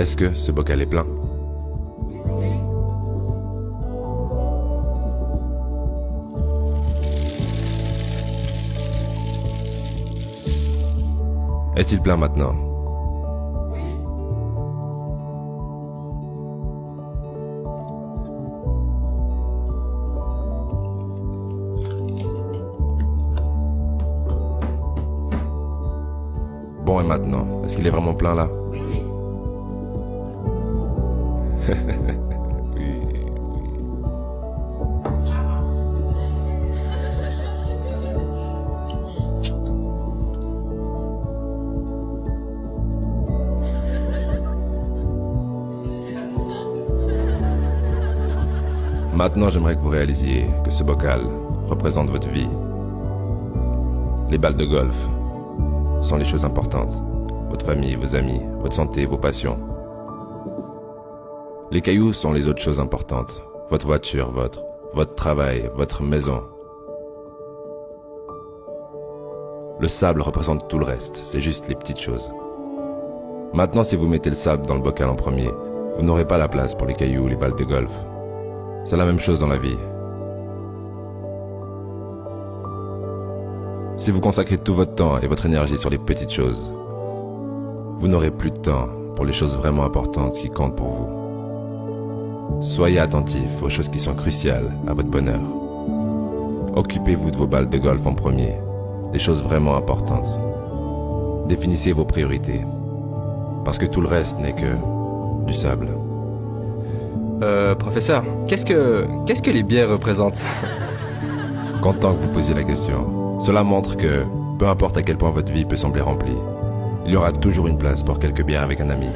Est-ce que ce bocal est plein? Est-il plein maintenant? Bon et maintenant, est-ce qu'il est vraiment plein là? Oui. Maintenant, j'aimerais que vous réalisiez que ce bocal représente votre vie. Les balles de golf sont les choses importantes. Votre famille, vos amis, votre santé, vos passions. Les cailloux sont les autres choses importantes. Votre voiture, votre, votre travail, votre maison. Le sable représente tout le reste, c'est juste les petites choses. Maintenant, si vous mettez le sable dans le bocal en premier, vous n'aurez pas la place pour les cailloux ou les balles de golf. C'est la même chose dans la vie. Si vous consacrez tout votre temps et votre énergie sur les petites choses, vous n'aurez plus de temps pour les choses vraiment importantes qui comptent pour vous. Soyez attentif aux choses qui sont cruciales à votre bonheur. Occupez-vous de vos balles de golf en premier, des choses vraiment importantes. Définissez vos priorités, parce que tout le reste n'est que du sable. Euh, professeur, qu'est-ce que qu'est-ce que les bières représentent? Content que vous posiez la question. Cela montre que, peu importe à quel point votre vie peut sembler remplie, il y aura toujours une place pour quelques bières avec un ami.